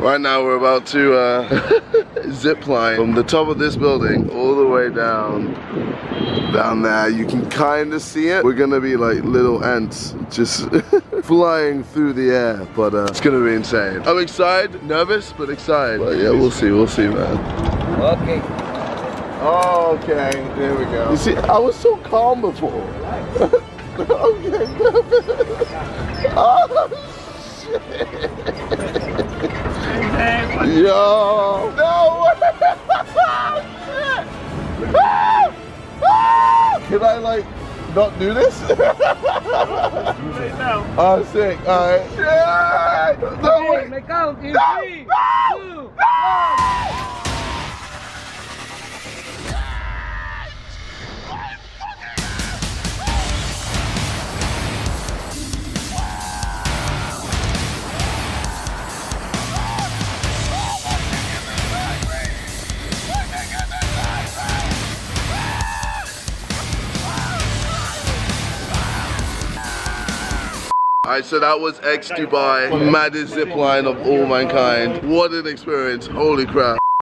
Right now we're about to uh, zip line from the top of this building all the way down, down there. You can kind of see it. We're gonna be like little ants just flying through the air, but uh, it's gonna be insane. I'm excited, nervous, but excited. But yeah, we'll see, we'll see, man. Okay. Oh, okay, there we go. You see, I was so calm before. okay, oh, shit. Yo, no! Can I like not do this? oh, sick. All right. Shit. No way. Me count in No, no, no. Alright, so that was X Dubai, maddest zip line of all mankind. What an experience, holy crap.